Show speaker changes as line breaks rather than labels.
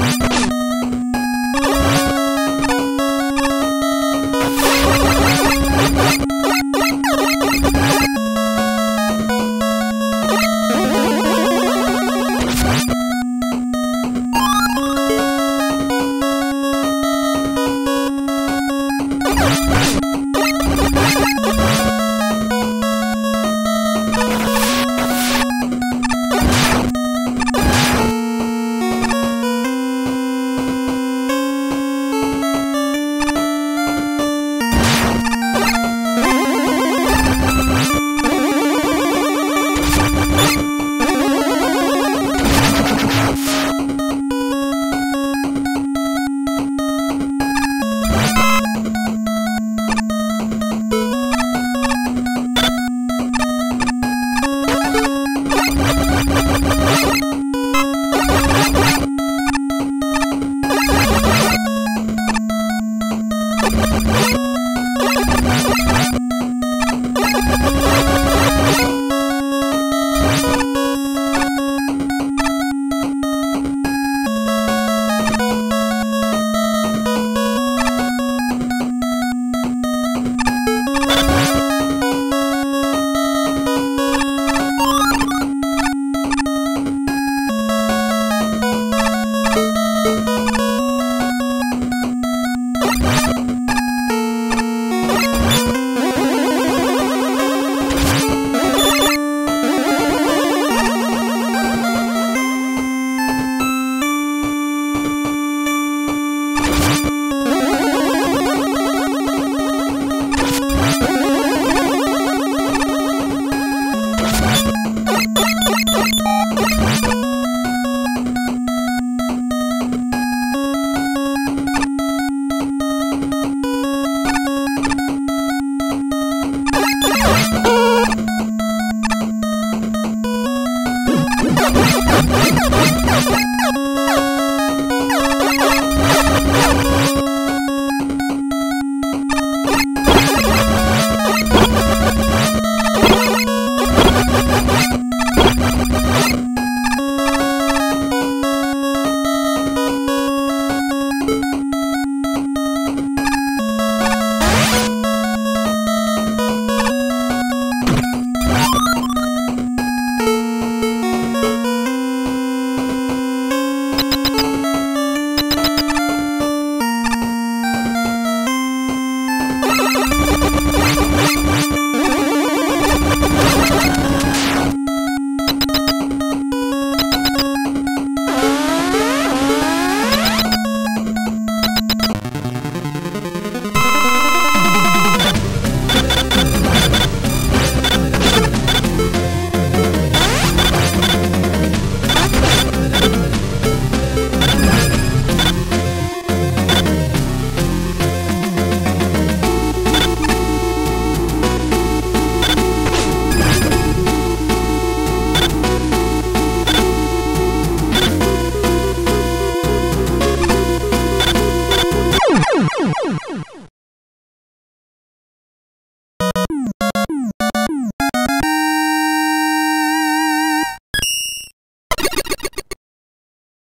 Thank you. Oh, my God.